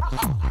Oh!